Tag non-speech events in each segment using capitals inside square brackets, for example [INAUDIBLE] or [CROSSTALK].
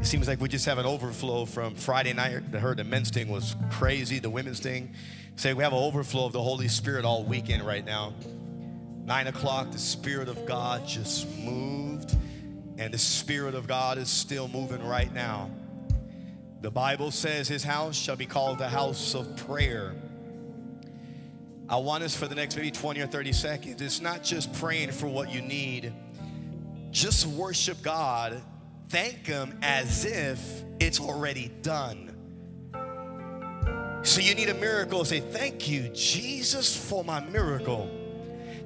It seems like we just have an overflow from Friday night. I heard the men's thing was crazy, the women's thing. Say we have an overflow of the Holy Spirit all weekend right now. Nine o'clock, the Spirit of God just moved, and the Spirit of God is still moving right now. The Bible says his house shall be called the house of prayer. I want us for the next maybe 20 or 30 seconds. It's not just praying for what you need, just worship God, thank Him as if it's already done. So you need a miracle, say, Thank you, Jesus, for my miracle.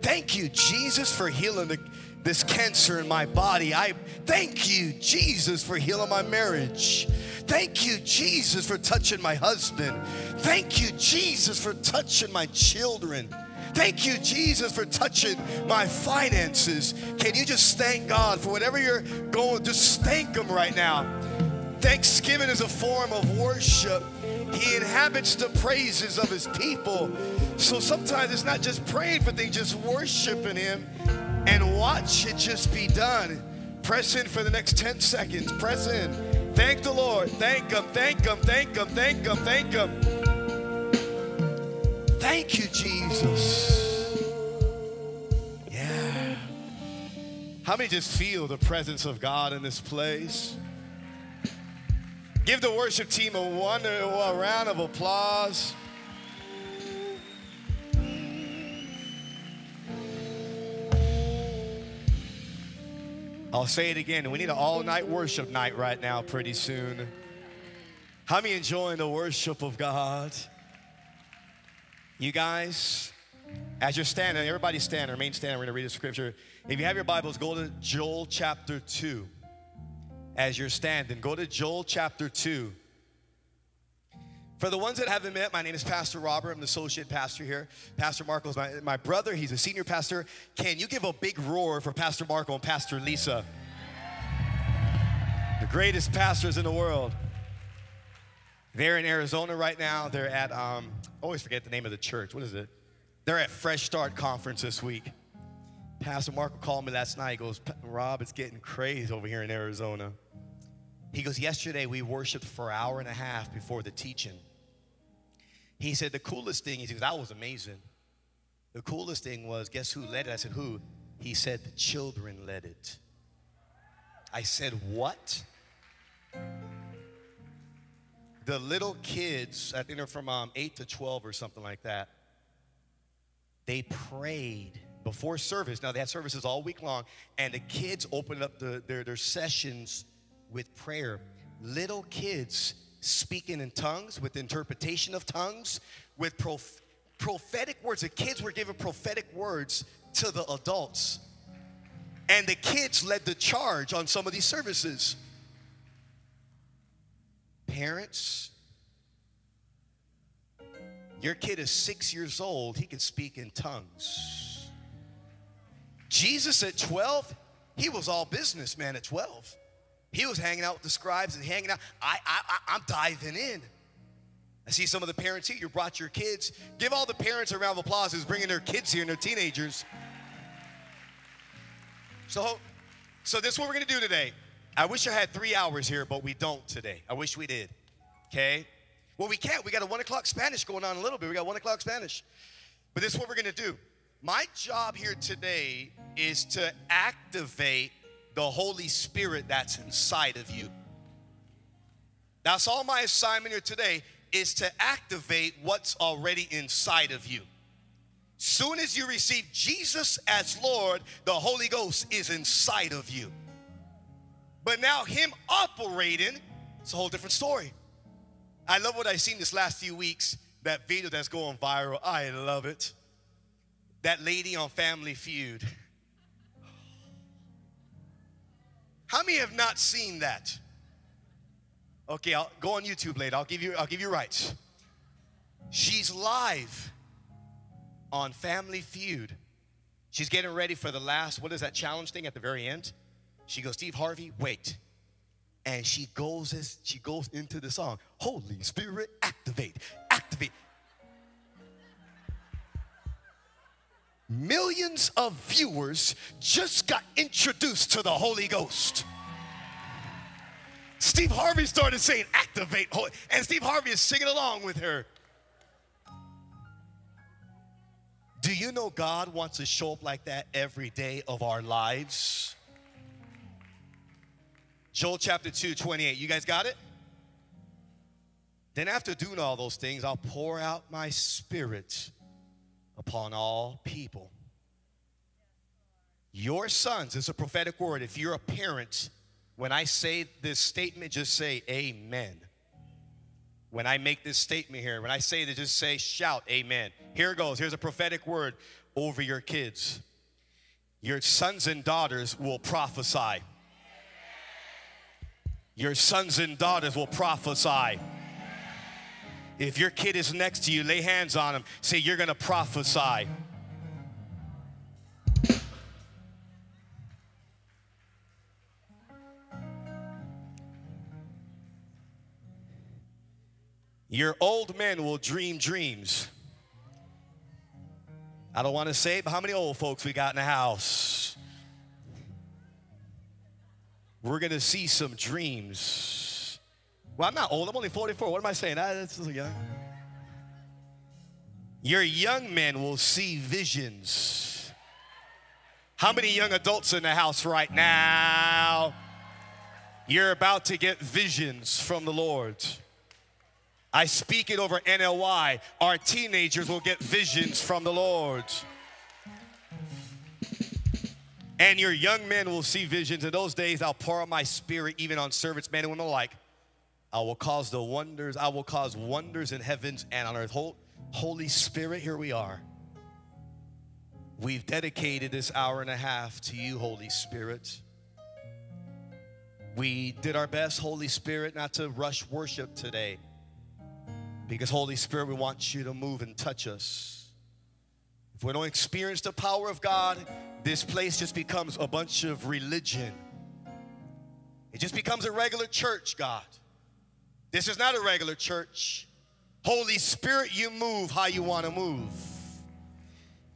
Thank you, Jesus, for healing the, this cancer in my body. I thank you, Jesus, for healing my marriage. Thank you, Jesus, for touching my husband. Thank you, Jesus, for touching my children. Thank you, Jesus, for touching my finances. Can you just thank God for whatever you're going? Just thank Him right now. Thanksgiving is a form of worship. He inhabits the praises of His people. So sometimes it's not just praying for things, just worshiping Him and watch it just be done. Press in for the next 10 seconds. Press in. Thank the Lord. Thank Him, thank Him, thank Him, thank Him, thank Him. Thank you, Jesus. Yeah. How many just feel the presence of God in this place? Give the worship team a, wonder, a round of applause. I'll say it again. We need an all night worship night right now, pretty soon. How many enjoying the worship of God? You guys, as you're standing, everybody stand, remain standing. We're going to read the scripture. If you have your Bibles, go to Joel chapter 2. As you're standing, go to Joel chapter 2. For the ones that haven't met, my name is Pastor Robert. I'm the associate pastor here. Pastor Marco is my, my brother. He's a senior pastor. Can you give a big roar for Pastor Marco and Pastor Liza? The greatest pastors in the world. They're in Arizona right now. They're at, um, always forget the name of the church. What is it? They're at Fresh Start Conference this week. Pastor Marco called me last night. He goes, Rob, it's getting crazy over here in Arizona. He goes, Yesterday we worshiped for an hour and a half before the teaching. He said, The coolest thing, he says, That was amazing. The coolest thing was, guess who led it? I said, Who? He said, The children led it. I said, What? The little kids, I think they're from um, 8 to 12 or something like that, they prayed before service. Now, they had services all week long, and the kids opened up the, their, their sessions with prayer. Little kids speaking in tongues, with interpretation of tongues, with prof- prophetic words. The kids were given prophetic words to the adults. And the kids led the charge on some of these services. Parents, your kid is six years old, he can speak in tongues. Jesus at 12, he was all businessman at 12. He was hanging out with the scribes and hanging out. I, I, I'm diving in. I see some of the parents here. You brought your kids. Give all the parents a round of applause who's bringing their kids here and their teenagers. So, so this is what we're gonna do today. I wish I had three hours here, but we don't today. I wish we did. Okay? Well, we can't. We got a one o'clock Spanish going on a little bit. We got one o'clock Spanish. But this is what we're gonna do. My job here today is to activate the Holy Spirit that's inside of you. That's all my assignment here today is to activate what's already inside of you. Soon as you receive Jesus as Lord, the Holy Ghost is inside of you. But now, Him operating, it's a whole different story. I love what I've seen this last few weeks, that video that's going viral. I love it. That lady on Family Feud. How many have not seen that? Okay, I'll go on YouTube later. I'll give you I'll give you rights. She's live on Family Feud. She's getting ready for the last, what is that challenge thing at the very end? She goes, Steve Harvey, wait. And she goes as she goes into the song. Holy Spirit, activate, activate. Millions of viewers just got introduced to the Holy Ghost. Steve Harvey started saying, activate. And Steve Harvey is singing along with her. Do you know God wants to show up like that every day of our lives? Joel chapter 2, 28. You guys got it? Then, after doing all those things, I'll pour out my spirit upon all people. Your sons is a prophetic word. If you're a parent, when I say this statement, just say amen. When I make this statement here, when I say this, just say shout amen. Here goes. Here's a prophetic word over your kids. Your sons and daughters will prophesy. Your sons and daughters will prophesy. If your kid is next to you, lay hands on him. Say, You're going to prophesy. Your old men will dream dreams. I don't want to say it, but how many old folks we got in the house? We're going to see some dreams. Well, I'm not old. I'm only 44. What am I saying? I, that's young. Your young men will see visions. How many young adults in the house right now? You're about to get visions from the Lord. I speak it over NLY. Our teenagers will get visions from the Lord. And your young men will see visions. In those days, I'll pour out my spirit even on servants, men and women alike. I will cause the wonders, I will cause wonders in heavens and on earth. Holy Spirit, here we are. We've dedicated this hour and a half to you, Holy Spirit. We did our best, Holy Spirit, not to rush worship today. Because, Holy Spirit, we want you to move and touch us. If we don't experience the power of God, this place just becomes a bunch of religion. It just becomes a regular church, God. This is not a regular church. Holy Spirit, you move how you want to move.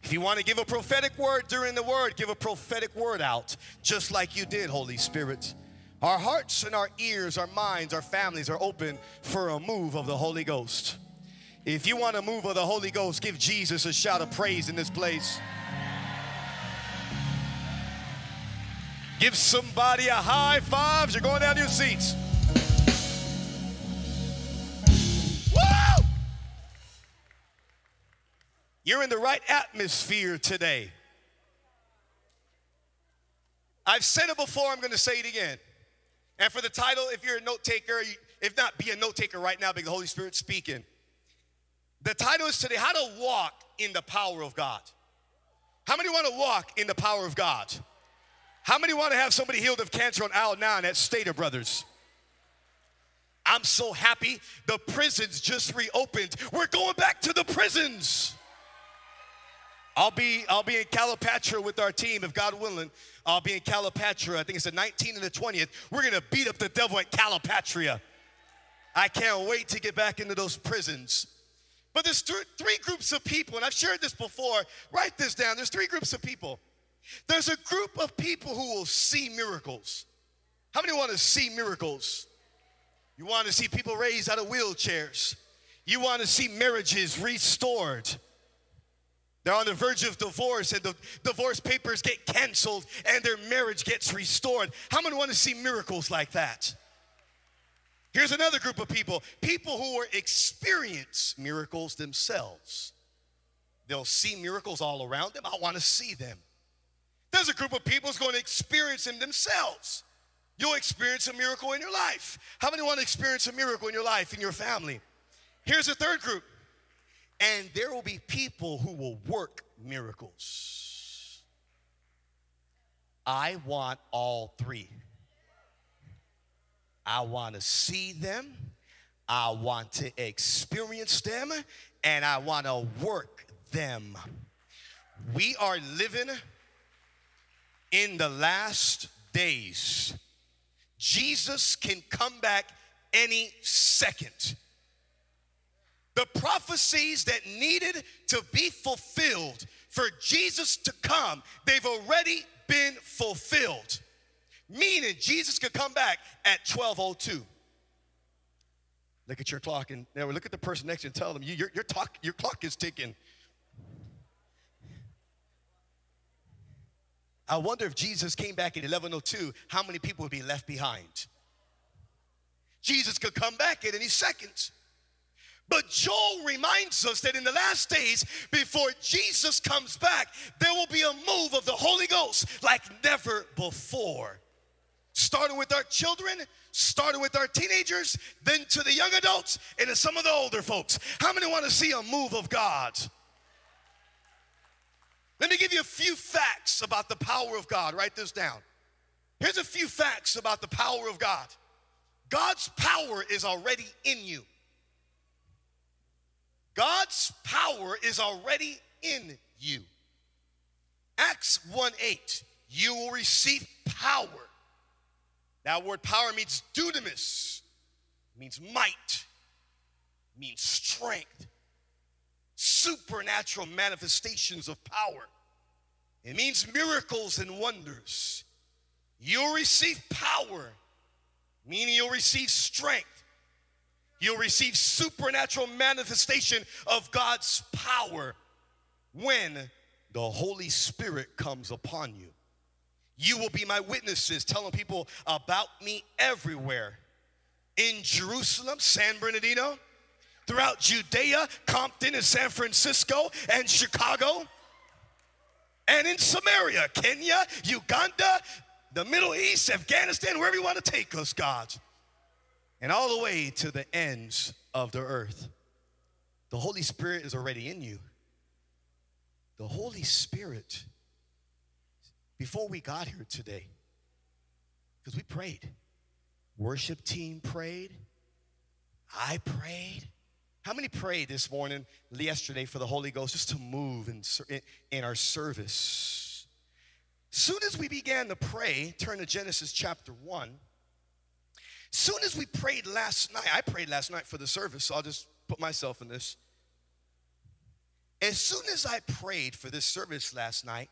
If you want to give a prophetic word during the word, give a prophetic word out, just like you did, Holy Spirit. Our hearts and our ears, our minds, our families are open for a move of the Holy Ghost. If you want a move of the Holy Ghost, give Jesus a shout of praise in this place. Give somebody a high five you're going down to your seats. Woo! You're in the right atmosphere today. I've said it before, I'm going to say it again. And for the title, if you're a note taker, if not, be a note taker right now because the Holy Spirit's speaking. The title is today How to Walk in the Power of God. How many want to walk in the power of God? How many want to have somebody healed of cancer on aisle 9 at Stater Brothers? I'm so happy the prisons just reopened. We're going back to the prisons. I'll be I'll be in Calipatria with our team if God willing. I'll be in Calipatria. I think it's the 19th and the 20th. We're gonna beat up the devil at Calipatria. I can't wait to get back into those prisons. But there's th- three groups of people, and I've shared this before. Write this down. There's three groups of people. There's a group of people who will see miracles. How many want to see miracles? You want to see people raised out of wheelchairs. You want to see marriages restored. They're on the verge of divorce and the divorce papers get canceled and their marriage gets restored. How many want to see miracles like that? Here's another group of people people who will experience miracles themselves. They'll see miracles all around them. I want to see them. There's a group of people who's going to experience them themselves. You'll experience a miracle in your life. How many want to experience a miracle in your life, in your family? Here's a third group and there will be people who will work miracles. I want all three. I want to see them, I want to experience them, and I want to work them. We are living in the last days. Jesus can come back any second. The prophecies that needed to be fulfilled for Jesus to come, they've already been fulfilled. Meaning Jesus could come back at 1202. Look at your clock and now look at the person next to you and tell them your, your, talk, your clock is ticking. I wonder if Jesus came back at 1102, how many people would be left behind? Jesus could come back at any seconds. But Joel reminds us that in the last days, before Jesus comes back, there will be a move of the Holy Ghost like never before. Starting with our children, starting with our teenagers, then to the young adults, and to some of the older folks. How many want to see a move of God? Let me give you a few facts about the power of God. Write this down. Here's a few facts about the power of God. God's power is already in you. God's power is already in you. Acts 1 8, you will receive power. That word power means dunamis, means might, means strength, supernatural manifestations of power. It means miracles and wonders. You'll receive power, meaning you'll receive strength. You'll receive supernatural manifestation of God's power when the Holy Spirit comes upon you. You will be my witnesses, telling people about me everywhere. In Jerusalem, San Bernardino, throughout Judea, Compton, and San Francisco, and Chicago, and in Samaria, Kenya, Uganda, the Middle East, Afghanistan, wherever you want to take us, God and all the way to the ends of the earth. The Holy Spirit is already in you. The Holy Spirit, before we got here today, because we prayed, worship team prayed, I prayed. How many prayed this morning, yesterday, for the Holy Ghost just to move in, in our service? Soon as we began to pray, turn to Genesis chapter 1. Soon as we prayed last night, I prayed last night for the service, so I'll just put myself in this. As soon as I prayed for this service last night,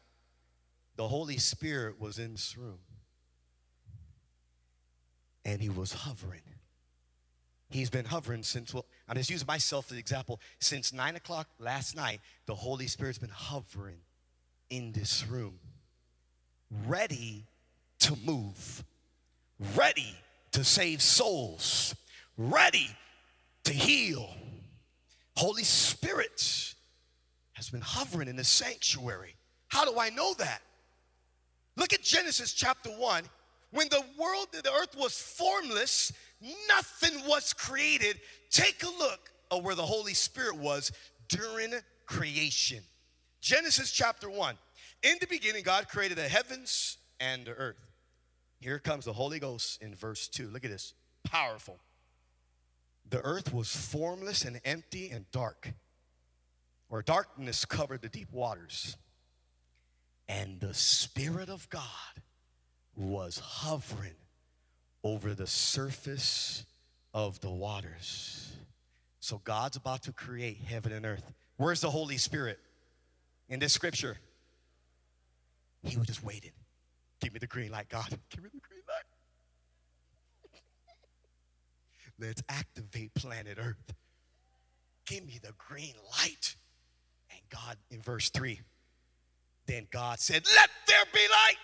the Holy Spirit was in this room. And he was hovering. He's been hovering since, well, I'm just using myself as an example. Since nine o'clock last night, the Holy Spirit's been hovering in this room, ready to move, ready to save souls, ready to heal. Holy Spirit has been hovering in the sanctuary. How do I know that? Look at Genesis chapter 1. When the world, the earth was formless, nothing was created. Take a look at where the Holy Spirit was during creation. Genesis chapter 1. In the beginning, God created the heavens and the earth. Here comes the Holy Ghost in verse 2. Look at this. Powerful. The earth was formless and empty and dark, where darkness covered the deep waters. And the Spirit of God was hovering over the surface of the waters. So God's about to create heaven and earth. Where's the Holy Spirit in this scripture? He was just waiting. Give me the green light, God. [LAUGHS] Give me the green light. [LAUGHS] Let's activate planet Earth. Give me the green light. And God, in verse 3, then God said, Let there be light.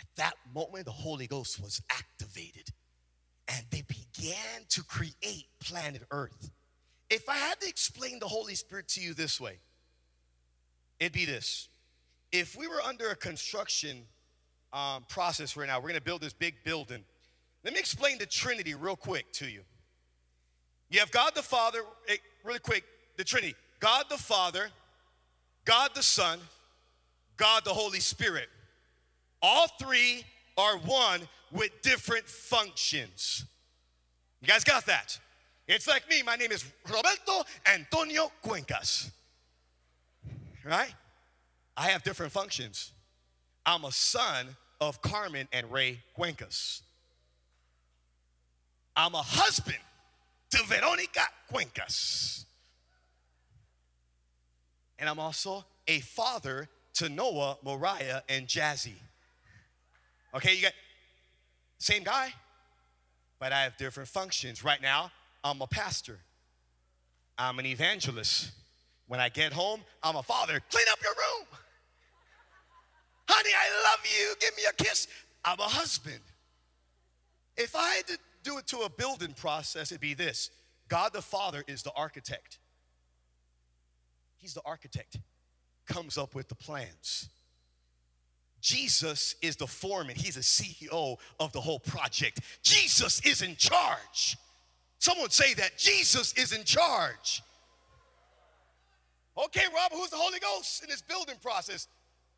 At that moment, the Holy Ghost was activated and they began to create planet Earth. If I had to explain the Holy Spirit to you this way, it'd be this if we were under a construction um, process right now, we're going to build this big building. Let me explain the Trinity real quick to you. You have God the Father, really quick, the Trinity God the Father, God the Son, God the Holy Spirit. All three are one with different functions. You guys got that? It's like me. My name is Roberto Antonio Cuencas. Right? I have different functions. I'm a son of Carmen and Ray Cuencas. I'm a husband to Veronica Cuencas. And I'm also a father to Noah, Moriah, and Jazzy. Okay, you got same guy, but I have different functions. Right now, I'm a pastor. I'm an evangelist. When I get home, I'm a father. Clean up your room. Honey, I love you. Give me a kiss. I'm a husband. If I had to do it to a building process, it'd be this God the Father is the architect. He's the architect, comes up with the plans. Jesus is the foreman, he's the CEO of the whole project. Jesus is in charge. Someone say that Jesus is in charge. Okay, Rob, who's the Holy Ghost in this building process?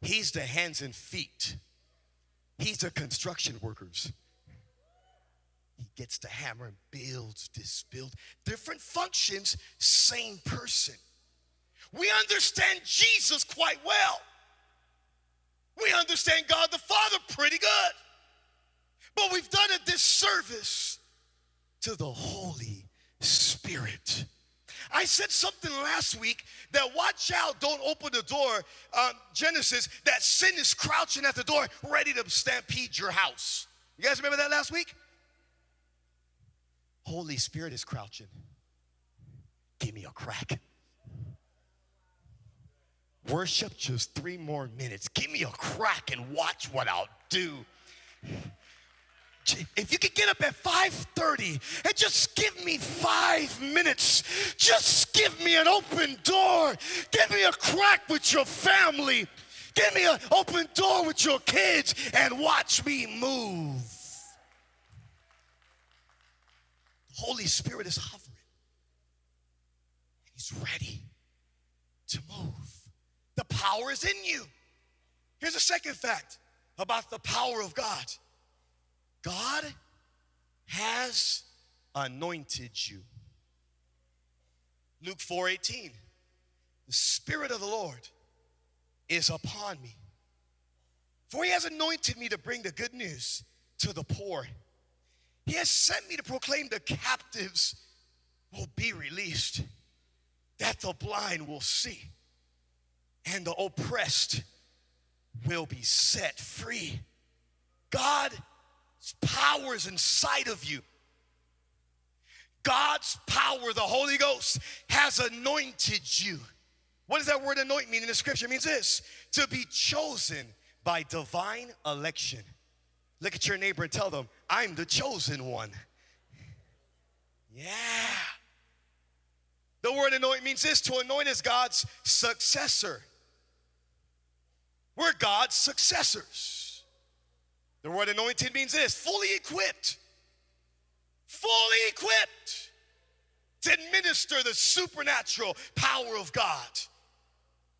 He's the hands and feet. He's the construction workers. He gets the hammer and builds this build. Different functions, same person. We understand Jesus quite well. We understand God the Father pretty good. But we've done a disservice to the Holy Spirit. I said something last week that watch out, don't open the door, um, Genesis, that sin is crouching at the door, ready to stampede your house. You guys remember that last week? Holy Spirit is crouching. Give me a crack. Worship just three more minutes. Give me a crack and watch what I'll do. If you could get up at 5:30 and just give me five minutes, just give me an open door. Give me a crack with your family. Give me an open door with your kids and watch me move. The Holy Spirit is hovering. He's ready to move. The power is in you. Here's a second fact about the power of God God has anointed you. Luke 4:18. The spirit of the Lord is upon me. For he has anointed me to bring the good news to the poor. He has sent me to proclaim the captives will be released, that the blind will see, and the oppressed will be set free. God's power is inside of you. God's power, the Holy Ghost, has anointed you. What does that word anoint mean in the scripture? It means this to be chosen by divine election. Look at your neighbor and tell them, I'm the chosen one. Yeah. The word anoint means this to anoint as God's successor. We're God's successors. The word anointed means this fully equipped, fully equipped to administer the supernatural power of God.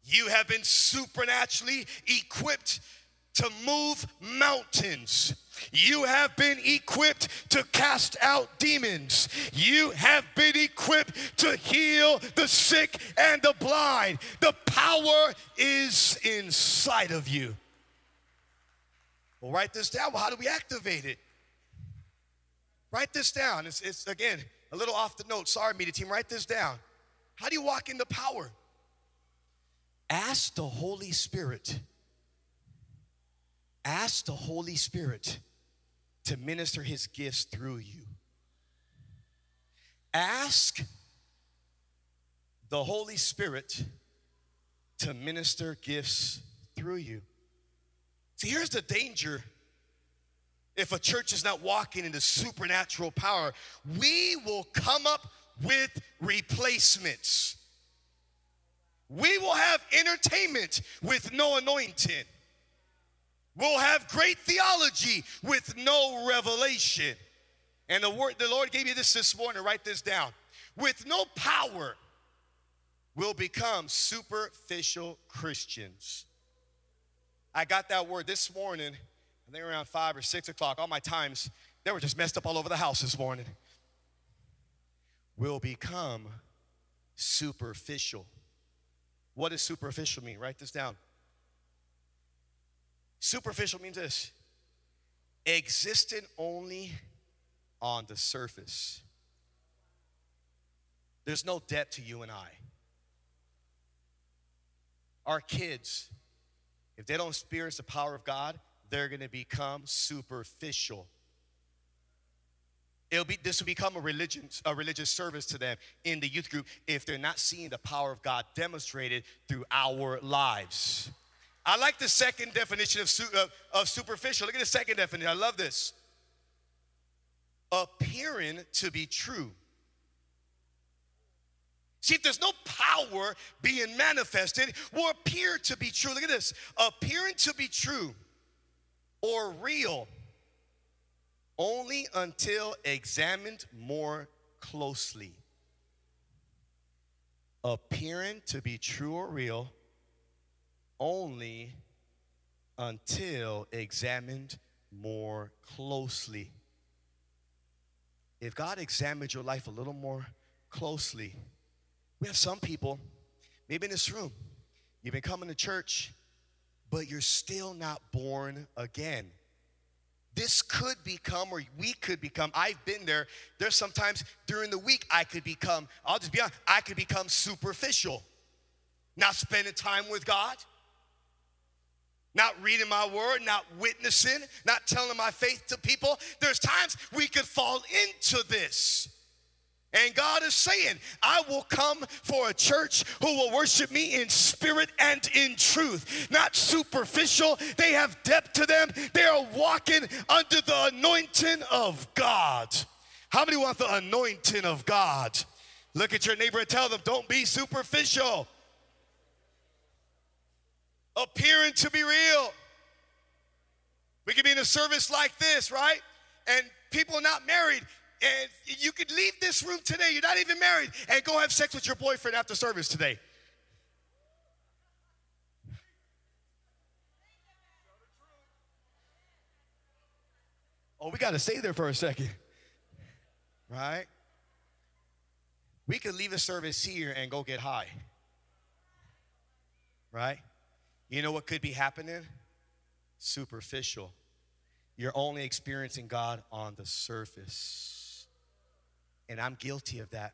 You have been supernaturally equipped to move mountains. You have been equipped to cast out demons. You have been equipped to heal the sick and the blind. The power is inside of you. Well, write this down. Well, how do we activate it? Write this down. It's, it's again a little off the note. Sorry, media team. Write this down. How do you walk in the power? Ask the Holy Spirit Ask the Holy Spirit to minister his gifts through you. Ask the Holy Spirit to minister gifts through you. See, here's the danger if a church is not walking in the supernatural power, we will come up with replacements. We will have entertainment with no anointing. We'll have great theology with no revelation. And the word the Lord gave you this this morning, write this down. With no power, we'll become superficial Christians. I got that word this morning, I think around five or six o'clock. All my times, they were just messed up all over the house this morning. Will become superficial. What does superficial mean? Write this down. Superficial means this existing only on the surface. There's no depth to you and I. Our kids, if they don't experience the power of God, they're going to become superficial. It'll be this will become a religion, a religious service to them in the youth group if they're not seeing the power of God demonstrated through our lives. I like the second definition of, of, of superficial. Look at the second definition. I love this. Appearing to be true. See, if there's no power being manifested, will appear to be true. Look at this appearing to be true or real only until examined more closely. Appearing to be true or real only until examined more closely. If God examined your life a little more closely, we have some people, maybe in this room, you've been coming to church, but you're still not born again this could become, or we could become, I've been there. There's sometimes during the week I could become, I'll just be honest, I could become superficial. Not spending time with God, not reading my word, not witnessing, not telling my faith to people. There's times we could fall into this. And God is saying, I will come for a church who will worship me in spirit and in truth, not superficial. They have depth to them. They are walking under the anointing of God. How many want the anointing of God? Look at your neighbor and tell them, don't be superficial. Appearing to be real. We could be in a service like this, right? And people not married and you could leave this room today, you're not even married, and go have sex with your boyfriend after service today. Oh, we got to stay there for a second. Right? We could leave a service here and go get high. Right? You know what could be happening? Superficial. You're only experiencing God on the surface and I'm guilty of that.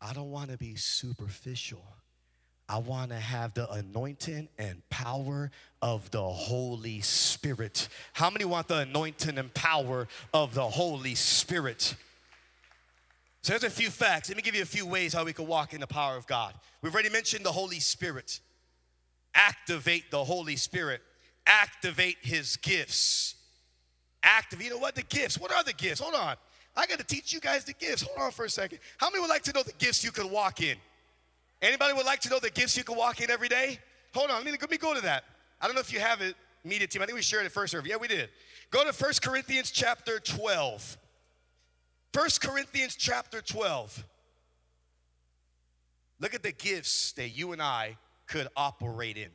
I don't want to be superficial. I want to have the anointing and power of the Holy Spirit. How many want the anointing and power of the Holy Spirit? So there's a few facts. Let me give you a few ways how we can walk in the power of God. We've already mentioned the Holy Spirit. Activate the Holy Spirit. Activate his gifts. Activate, you know what? The gifts. What are the gifts? Hold on. I got to teach you guys the gifts. Hold on for a second. How many would like to know the gifts you can walk in? Anybody would like to know the gifts you can walk in every day? Hold on, let me, let me go to that. I don't know if you have it, media team. I think we shared it first service. Yeah, we did. Go to 1 Corinthians chapter 12. 1 Corinthians chapter 12. Look at the gifts that you and I could operate in.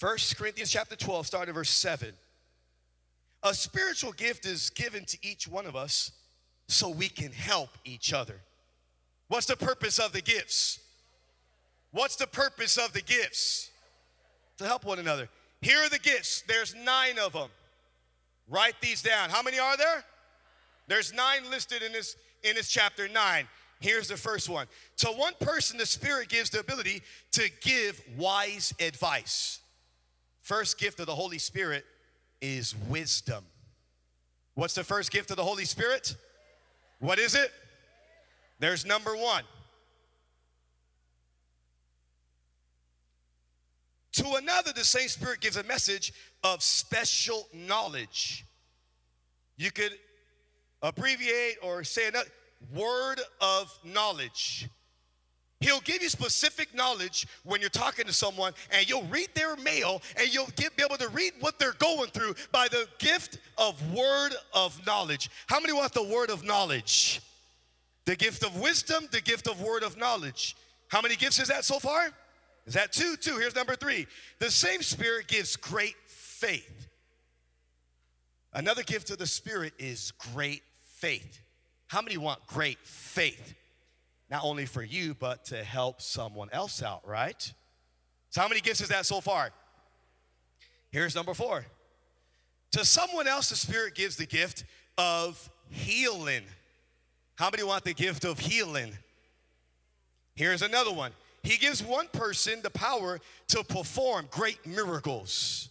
1 Corinthians chapter 12, starting verse 7. A spiritual gift is given to each one of us so we can help each other. What's the purpose of the gifts? What's the purpose of the gifts? To help one another. Here are the gifts. There's nine of them. Write these down. How many are there? There's nine listed in this in this chapter 9. Here's the first one. To one person the Spirit gives the ability to give wise advice. First gift of the Holy Spirit is wisdom. What's the first gift of the Holy Spirit? What is it? There's number one. To another, the same Spirit gives a message of special knowledge. You could abbreviate or say another word of knowledge. He'll give you specific knowledge when you're talking to someone, and you'll read their mail, and you'll get, be able to read what they're going through by the gift of word of knowledge. How many want the word of knowledge? The gift of wisdom, the gift of word of knowledge. How many gifts is that so far? Is that two? Two. Here's number three. The same Spirit gives great faith. Another gift of the Spirit is great faith. How many want great faith? not only for you, but to help someone else out, right? So, how many gifts is that so far? Here's number four. To someone else, the Spirit gives the gift of healing. How many want the gift of healing? Here's another one. He gives one person the power to perform great miracles.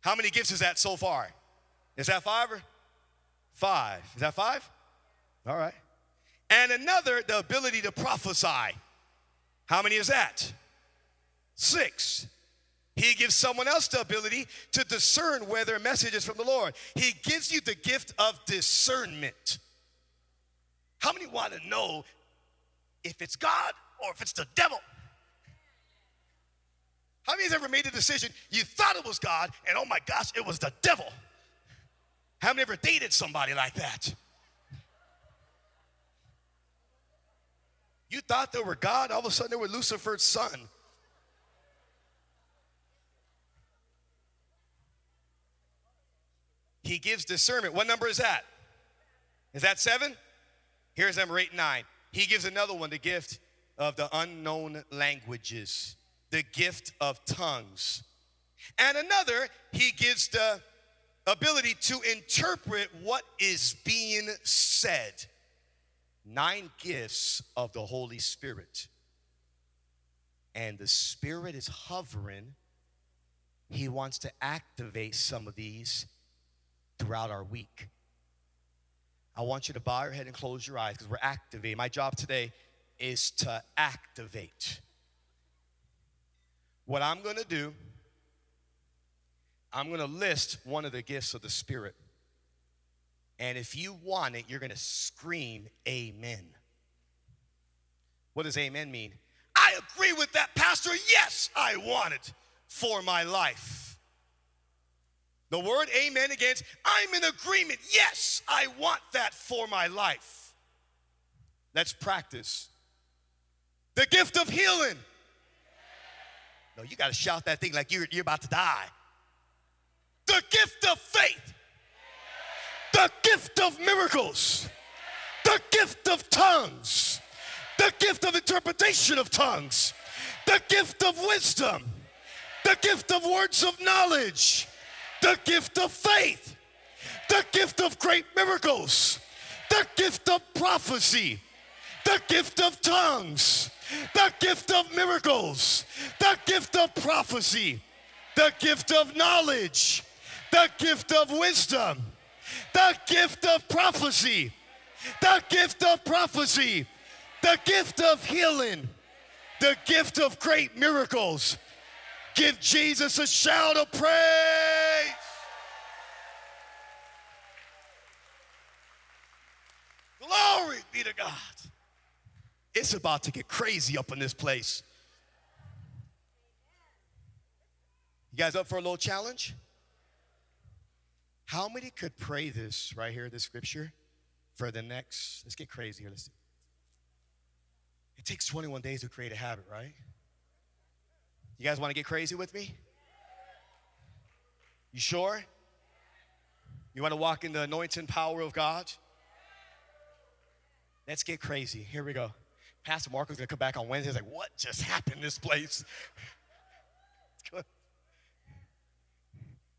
How many gifts is that so far? Is that five or five? Is that five? All right. And another, the ability to prophesy. How many is that? Six. He gives someone else the ability to discern whether a message is from the Lord. He gives you the gift of discernment. How many want to know if it's God or if it's the devil? How many has ever made a decision you thought it was God and oh my gosh, it was the devil? How many ever dated somebody like that? You thought they were God, all of a sudden they were Lucifer's son. He gives discernment. What number is that? Is that seven? Here's number eight nine. He gives another one the gift of the unknown languages, the gift of tongues. And another, he gives the ability to interpret what is being said. Nine gifts of the Holy Spirit. And the Spirit is hovering. He wants to activate some of these throughout our week. I want you to bow your head and close your eyes because we're activating. My job today is to activate. What I'm going to do, I'm going to list one of the gifts of the Spirit. And if you want it, you're going to scream, Amen. What does amen mean? I agree with that, Pastor. Yes, I want it for my life. The word amen against, I'm in agreement. Yes, I want that for my life. Let's practice. The gift of healing. No, you got to shout that thing like you're, you're about to die. The gift of faith. The gift of miracles. The gift of tongues. The gift of interpretation of tongues. The gift of wisdom. The gift of words of knowledge the gift of faith, the gift of great miracles, the gift of prophecy, the gift of tongues, the gift of miracles, the gift of prophecy, the gift of knowledge, the gift of wisdom, the gift of prophecy, the gift of prophecy, the gift of healing, the gift of great miracles. Give Jesus a shout of praise. Glory be to God. It's about to get crazy up in this place. You guys up for a little challenge? How many could pray this right here, this scripture, for the next? Let's get crazy here. Let's see. It takes 21 days to create a habit, right? You guys want to get crazy with me? You sure? You want to walk in the anointing power of God? Let's get crazy. Here we go. Pastor Marco's gonna come back on Wednesday. He's like, what just happened in this place? [LAUGHS]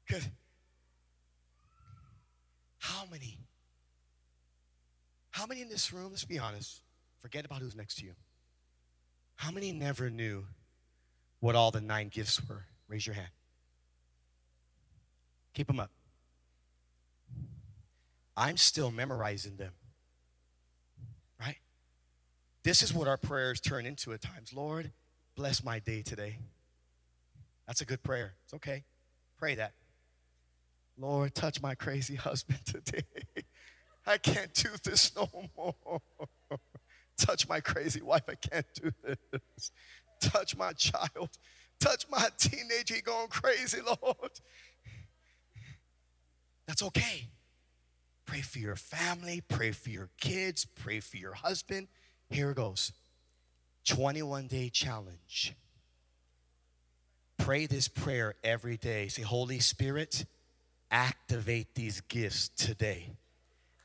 Because how many? How many in this room, let's be honest, forget about who's next to you. How many never knew what all the nine gifts were? Raise your hand. Keep them up. I'm still memorizing them. Right? This is what our prayers turn into at times. Lord, bless my day today. That's a good prayer. It's okay. Pray that. Lord, touch my crazy husband today. I can't do this no more. touch my crazy wife. I can't do this. Touch my child. Touch my teenager. He going crazy, Lord. That's okay. Pray for your family. Pray for your kids. Pray for your husband. Here it goes 21 day challenge. Pray this prayer every day. Say, Holy Spirit, activate these gifts today.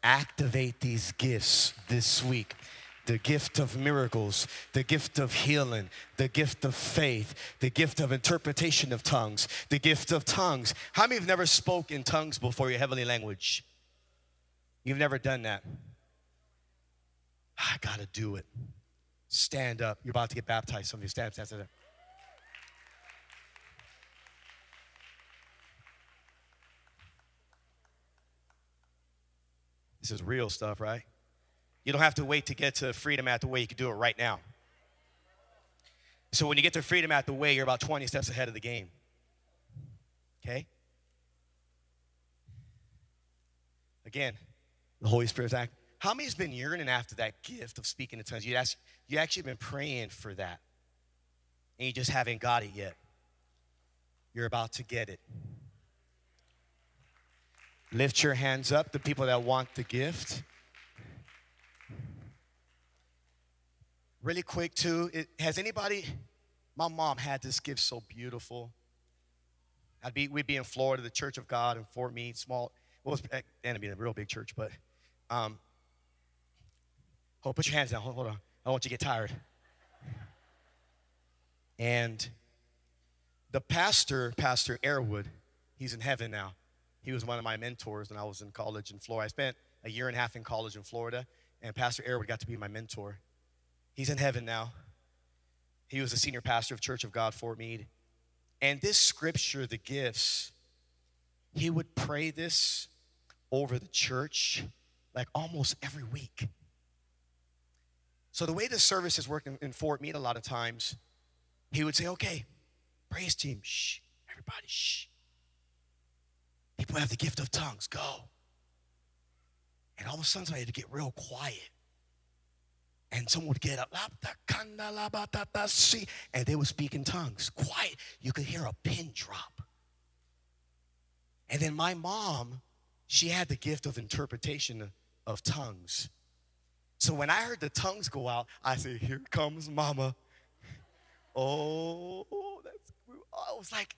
Activate these gifts this week the gift of miracles, the gift of healing, the gift of faith, the gift of interpretation of tongues, the gift of tongues. How many have never spoke in tongues before your heavenly language? You've never done that. I got to do it. Stand up. You're about to get baptized. Some of you stand, stand, stand up. This is real stuff, right? You don't have to wait to get to freedom at the way. You can do it right now. So when you get to freedom at the way, you're about 20 steps ahead of the game. Okay? Again, the Holy Spirit's act. How many has been yearning after that gift of speaking in tongues? You ask, you actually been praying for that, and you just haven't got it yet. You're about to get it. Lift your hands up, the people that want the gift. Really quick, too, it, has anybody, my mom had this gift so beautiful. I'd be, we'd be in Florida, the Church of God in Fort Meade, small, well, it's and be a real big church, but um, hold, put your hands down. Hold, hold on. I don't want you to get tired. And the pastor, Pastor Airwood, he's in heaven now. He was one of my mentors when I was in college in Florida. I spent a year and a half in college in Florida, and Pastor Airwood got to be my mentor. He's in heaven now. He was a senior pastor of Church of God, Fort Meade. And this scripture, the gifts, he would pray this over the church like almost every week. So the way the service is working in Fort Meade a lot of times, he would say, okay, praise team, shh, everybody, shh. People have the gift of tongues, go. And all of a sudden, somebody had to get real quiet. And someone would get up, and they would speak in tongues. Quiet. You could hear a pin drop. And then my mom she had the gift of interpretation of tongues. So when I heard the tongues go out, I said, Here comes mama. [LAUGHS] Oh, that's, I was like,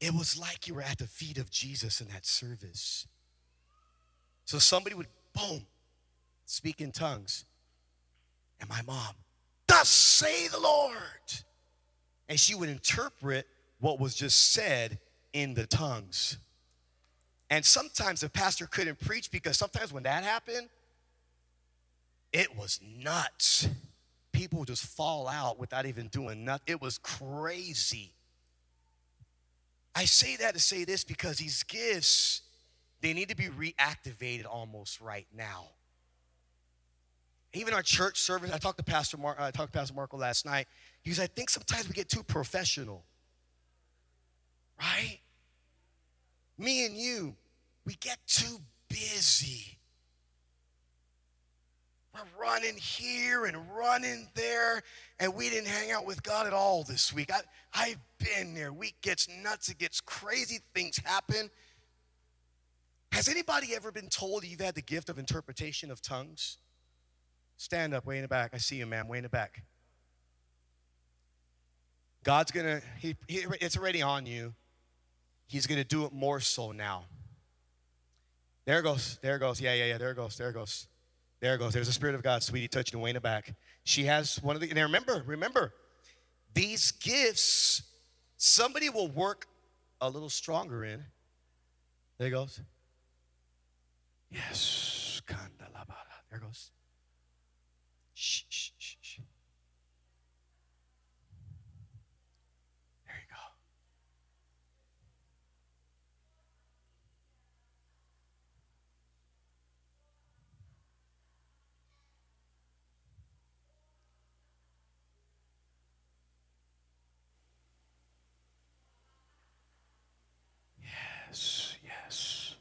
it was like you were at the feet of Jesus in that service. So somebody would, boom, speak in tongues. And my mom, thus say the Lord. And she would interpret what was just said in the tongues. And sometimes the pastor couldn't preach because sometimes when that happened, it was nuts. People just fall out without even doing nothing. It was crazy. I say that to say this because these gifts, they need to be reactivated almost right now. Even our church service, I talked to Pastor Mark, uh, I talked to Pastor Marco last night. He was, I think sometimes we get too professional. Right? me and you, we get too busy. We're running here and running there, and we didn't hang out with God at all this week. I, I've been there. Week gets nuts, it gets crazy, things happen. Has anybody ever been told you've had the gift of interpretation of tongues? Stand up, way in the back. I see you, ma'am, way in the back. God's gonna, he, he, it's already on you. He's to do it more so now. There goes. There goes. Yeah, yeah, yeah. There goes. There goes. There it goes. There's the Spirit of God, sweetie, touching way in the back. She has one of the, and remember, remember, these gifts, somebody will work a little stronger in. There it goes. Yes. There it goes. Shh, shh, shh, shh. Yes, yes.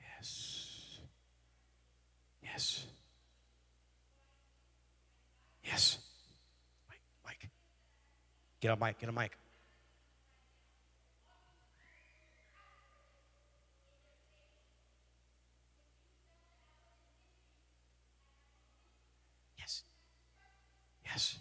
Yes. Yes. Yes. Mike, Mike. Get a mic, get a mic. Yes.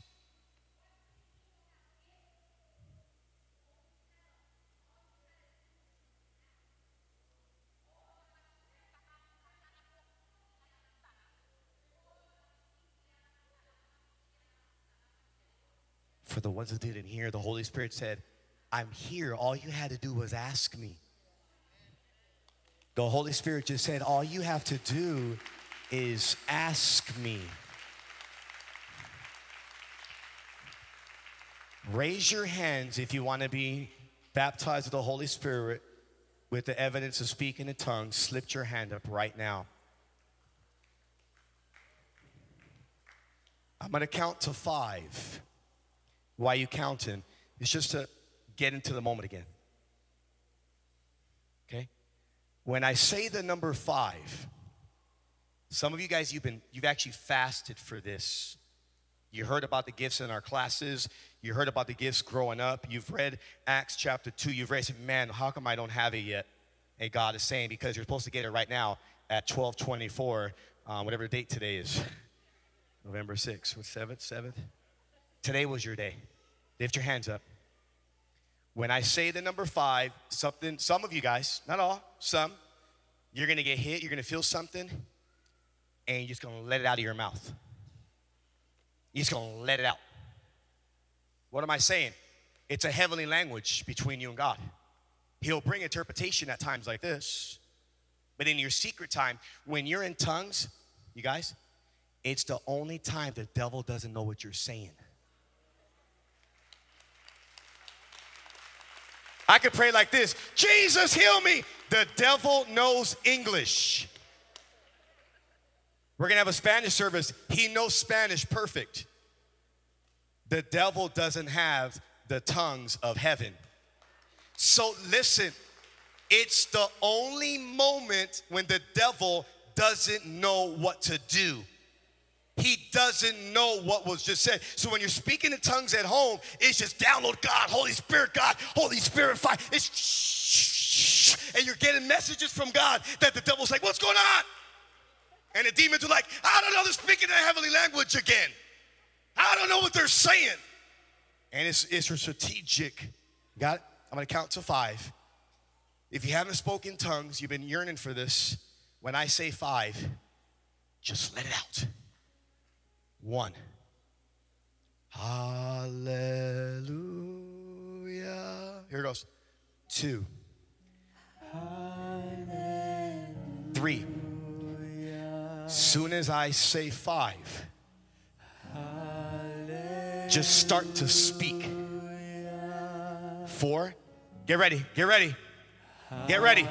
For the ones that didn't hear, the Holy Spirit said, I'm here. All you had to do was ask me. The Holy Spirit just said, All you have to do is ask me. Raise your hands if you want to be baptized with the Holy Spirit with the evidence of speaking in tongues. Slip your hand up right now. I'm going to count to five. Why you counting? It's just to get into the moment again. Okay? When I say the number five, some of you guys, you've been, you've actually fasted for this. You heard about the gifts in our classes. You heard about the gifts growing up. You've read Acts chapter 2. You've read, man, how come I don't have it yet? And God is saying, because you're supposed to get it right now at 1224, um, whatever date today is. [LAUGHS] November 6th, what, 7th, 7th? Today was your day. Lift your hands up. When I say the number five, something, some of you guys, not all, some, you're gonna get hit, you're gonna feel something, and you're just gonna let it out of your mouth. You're just gonna let it out. What am I saying? It's a heavenly language between you and God. He'll bring interpretation at times like this. But in your secret time, when you're in tongues, you guys, it's the only time the devil doesn't know what you're saying. I could pray like this Jesus, heal me. The devil knows English. We're gonna have a Spanish service. He knows Spanish perfect. The devil doesn't have the tongues of heaven. So listen, it's the only moment when the devil doesn't know what to do. He doesn't know what was just said. So when you're speaking in tongues at home, it's just download God, Holy Spirit, God, Holy Spirit, fire. It's shh, and you're getting messages from God that the devil's like, what's going on? And the demons are like, I don't know, they're speaking in a heavenly language again. I don't know what they're saying. And it's, it's strategic. Got it? I'm gonna count to five. If you haven't spoken tongues, you've been yearning for this. When I say five, just let it out. One. Hallelujah. Here it goes. Two. Three. Soon as I say five, Hallelujah. just start to speak. Four. Get ready. Get ready. Get ready.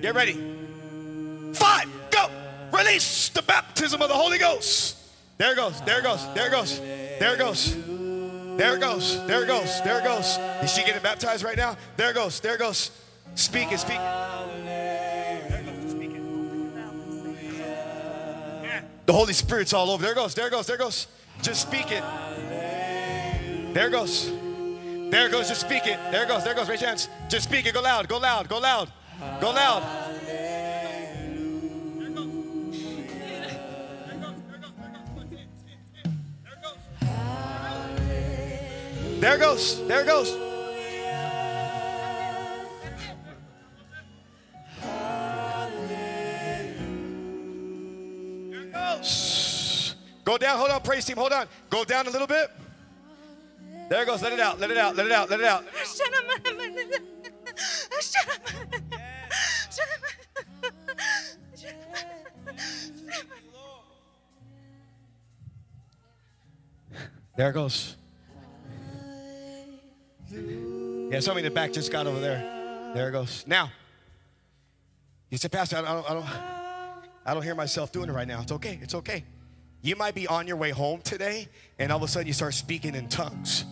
Get ready. Five. Go. Release the baptism of the Holy Ghost. There goes. There goes. There goes. There goes. There goes. There goes. There goes. Is she getting baptized right now? There goes. There goes. Speak it. Speak. The Holy Spirit's all over. There goes. There goes. There goes. Just speak it. There goes. There goes. Just speak it. There goes. There goes. Raise your hands. Just speak it. Go loud. Go loud. Go loud. Go loud. There it goes. There it goes. There it goes. Go down. Hold on, praise team. Hold on. Go down a little bit. There it goes. Let it out. Let it out. Let it out. Let it out. There it goes. Yeah, somebody in the back just got over there. There it goes. Now, you said, Pastor, I don't, I don't, I don't hear myself doing it right now. It's okay. It's okay. You might be on your way home today, and all of a sudden you start speaking in tongues.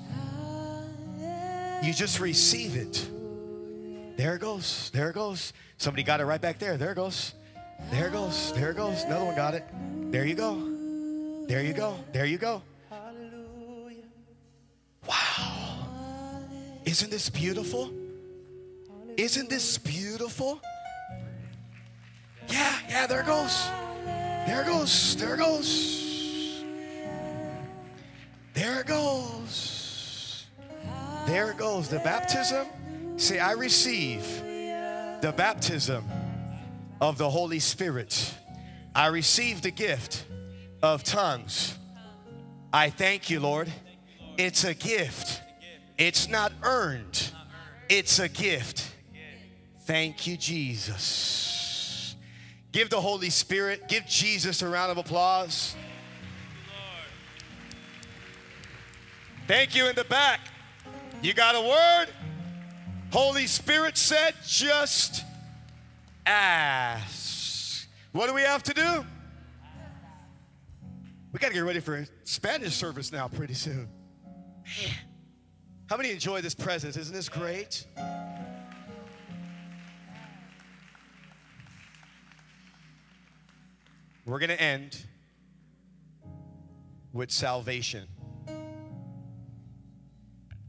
You just receive it. There it goes. There it goes. Somebody got it right back there. There it goes. There it goes. There it goes. Another one got it. There you go. There you go. There you go. Wow. Isn't this beautiful? Isn't this beautiful? Yeah, yeah, there it goes. There it goes. There it goes. There it goes. There goes. The baptism. Say, I receive the baptism of the Holy Spirit. I receive the gift of tongues. I thank you, Lord. It's a gift. It's not earned. It's a gift. Thank you, Jesus. Give the Holy Spirit, give Jesus a round of applause. Thank you in the back. You got a word? Holy Spirit said, just ask. What do we have to do? We got to get ready for Spanish service now pretty soon. Man. How many enjoy this presence? Isn't this great? We're going to end with salvation.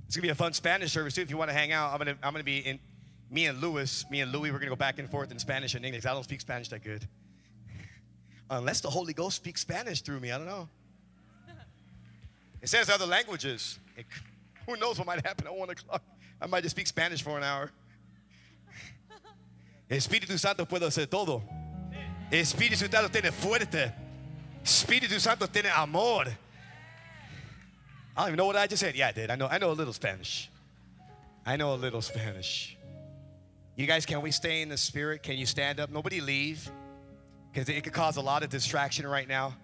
It's gonna be a fun Spanish service too. If you want to hang out, I'm gonna I'm gonna be in. Me and Louis, me and Louis, we're gonna go back and forth in Spanish and English. I don't speak Spanish that good, [LAUGHS] unless the Holy Ghost speaks Spanish through me. I don't know. It says other languages. It, who knows what might happen at one o'clock? I might just speak Spanish for an hour. Espíritu Santo puede hacer todo. Espíritu Santo tiene fuerte. Espíritu Santo tiene amor. I don't even know what I just said. Yeah, I did. I know, I know a little Spanish. I know a little Spanish. You guys, can we stay in the spirit? Can you stand up? Nobody leave. Because it could cause a lot of distraction right now.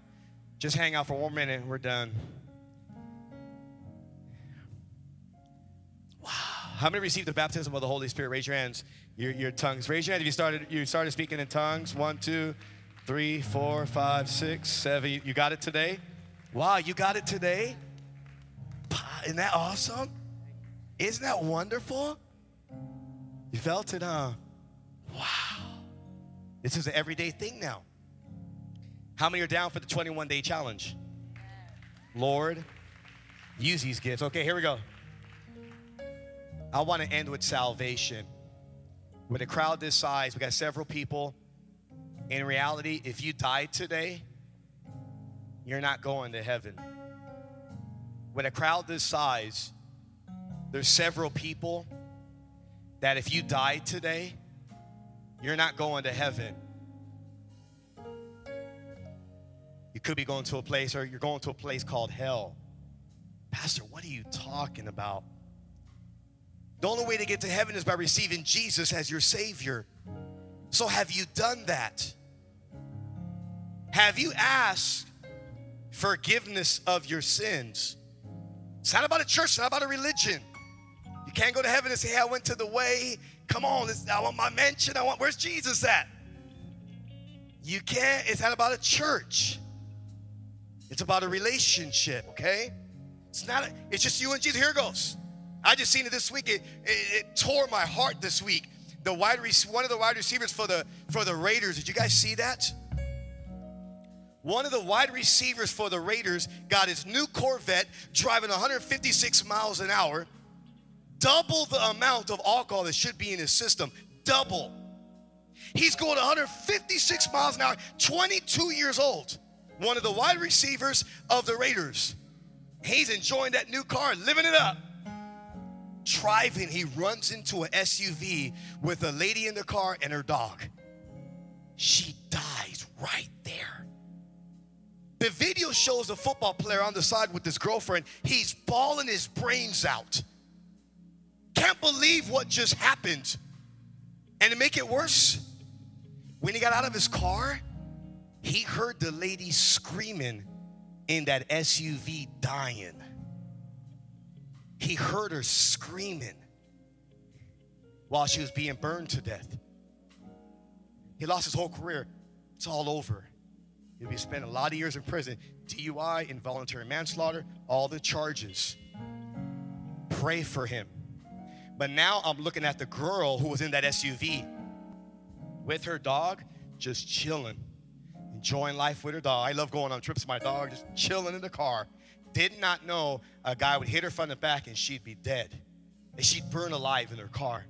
Just hang out for one minute. We're done. How many received the baptism of the Holy Spirit? Raise your hands. Your, your tongues. Raise your hand if you started you started speaking in tongues. One, two, three, four, five, six, seven. You got it today? Wow, you got it today? Isn't that awesome? Isn't that wonderful? You felt it, huh? Wow. This is an everyday thing now. How many are down for the 21 day challenge? Lord, use these gifts. Okay, here we go. I want to end with salvation. With a crowd this size, we got several people. In reality, if you died today, you're not going to heaven. With a crowd this size, there's several people that if you died today, you're not going to heaven. You could be going to a place, or you're going to a place called hell. Pastor, what are you talking about? The only way to get to heaven is by receiving Jesus as your Savior. So, have you done that? Have you asked forgiveness of your sins? It's not about a church, it's not about a religion. You can't go to heaven and say, hey, I went to the way. Come on, I want my mansion. I want, where's Jesus at? You can't, it's not about a church. It's about a relationship, okay? It's not, a, it's just you and Jesus. Here goes. I just seen it this week. It, it, it tore my heart this week. The wide, one of the wide receivers for the for the Raiders. Did you guys see that? One of the wide receivers for the Raiders got his new Corvette driving 156 miles an hour, double the amount of alcohol that should be in his system. Double. He's going 156 miles an hour, 22 years old. One of the wide receivers of the Raiders. He's enjoying that new car, living it up. Driving, he runs into an SUV with a lady in the car and her dog. She dies right there. The video shows a football player on the side with his girlfriend. He's bawling his brains out. Can't believe what just happened. And to make it worse, when he got out of his car, he heard the lady screaming in that SUV dying. He heard her screaming while she was being burned to death. He lost his whole career. It's all over. He'll be spending a lot of years in prison. DUI, involuntary manslaughter, all the charges. Pray for him. But now I'm looking at the girl who was in that SUV with her dog, just chilling, enjoying life with her dog. I love going on trips with my dog, just chilling in the car. Did not know a guy would hit her from the back and she'd be dead. And she'd burn alive in her car.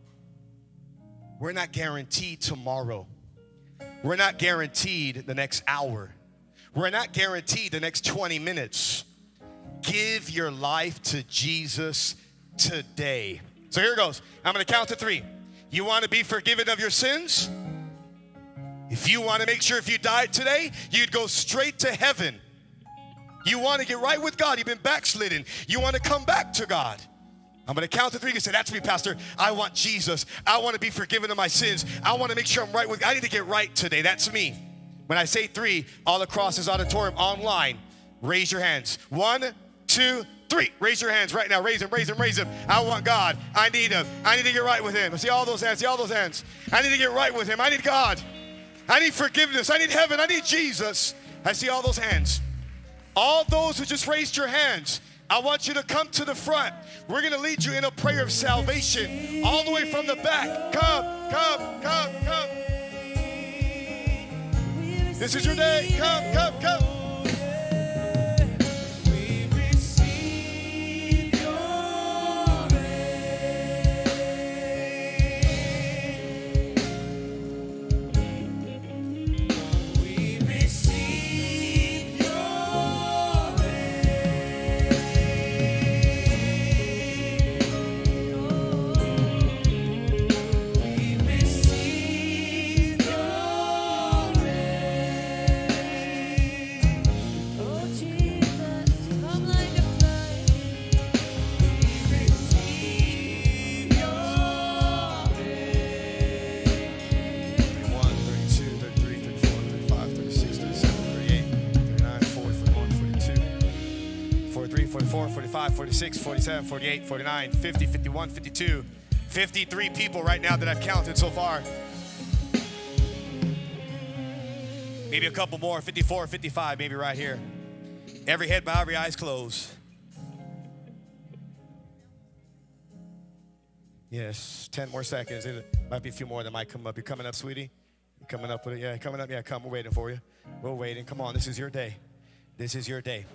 We're not guaranteed tomorrow. We're not guaranteed the next hour. We're not guaranteed the next 20 minutes. Give your life to Jesus today. So here it goes. I'm going to count to three. You want to be forgiven of your sins? If you want to make sure if you died today, you'd go straight to heaven. You want to get right with God. You've been backslidden. You want to come back to God. I'm going to count to three. You say, That's me, Pastor. I want Jesus. I want to be forgiven of my sins. I want to make sure I'm right with God. I need to get right today. That's me. When I say three, all across this auditorium online, raise your hands. One, two, three. Raise your hands right now. Raise them, raise them, raise them. I want God. I need Him. I need to get right with Him. I see all those hands. See all those hands. I need to get right with Him. I need God. I need forgiveness. I need heaven. I need Jesus. I see all those hands. All those who just raised your hands, I want you to come to the front. We're going to lead you in a prayer of salvation all the way from the back. Come, come, come, come. This is your day. Come, come, come. 46, 47, 48, 49, 50, 51, 52, 53 people right now that I've counted so far. Maybe a couple more, 54, 55, maybe right here. Every head by every eyes closed. Yes, 10 more seconds. It might be a few more that might come up. You're coming up, sweetie? You're coming up with it? Yeah, coming up. Yeah, come. We're waiting for you. We're waiting. Come on, this is your day. This is your day.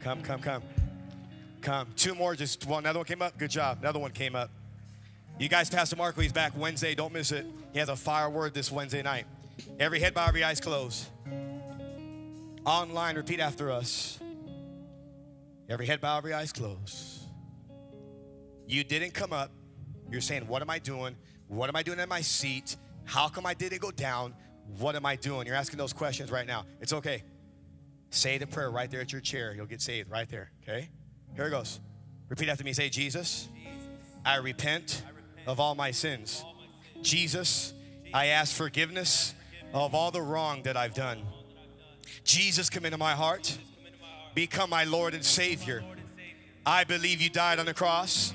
Come, come, come. Come. Two more. Just one. Another one came up. Good job. Another one came up. You guys, Pastor Marco, he's back Wednesday. Don't miss it. He has a fire word this Wednesday night. Every head bow, every eyes closed. Online, repeat after us. Every head bow, every eyes closed. You didn't come up. You're saying, What am I doing? What am I doing in my seat? How come I didn't go down? What am I doing? You're asking those questions right now. It's okay. Say the prayer right there at your chair. You'll get saved right there. Okay? Here it goes. Repeat after me. Say, Jesus, I repent of all my sins. Jesus, I ask forgiveness of all the wrong that I've done. Jesus, come into my heart. Become my Lord and Savior. I believe you died on the cross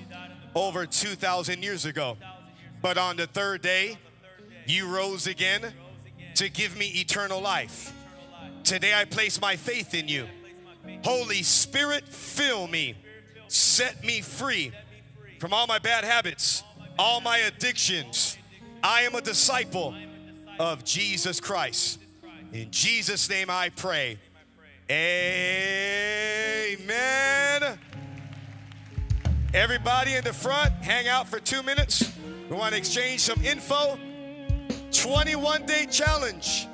over 2,000 years ago. But on the third day, you rose again to give me eternal life. Today I place my faith in you. Holy Spirit, fill me. Set me free from all my bad habits, all my addictions. I am a disciple of Jesus Christ. In Jesus' name I pray. Amen. Everybody in the front, hang out for two minutes. We want to exchange some info. 21 day challenge.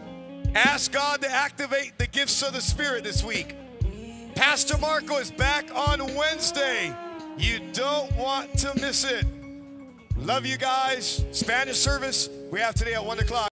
Ask God to activate the gifts of the Spirit this week. Pastor Marco is back on Wednesday. You don't want to miss it. Love you guys. Spanish service we have today at 1 o'clock.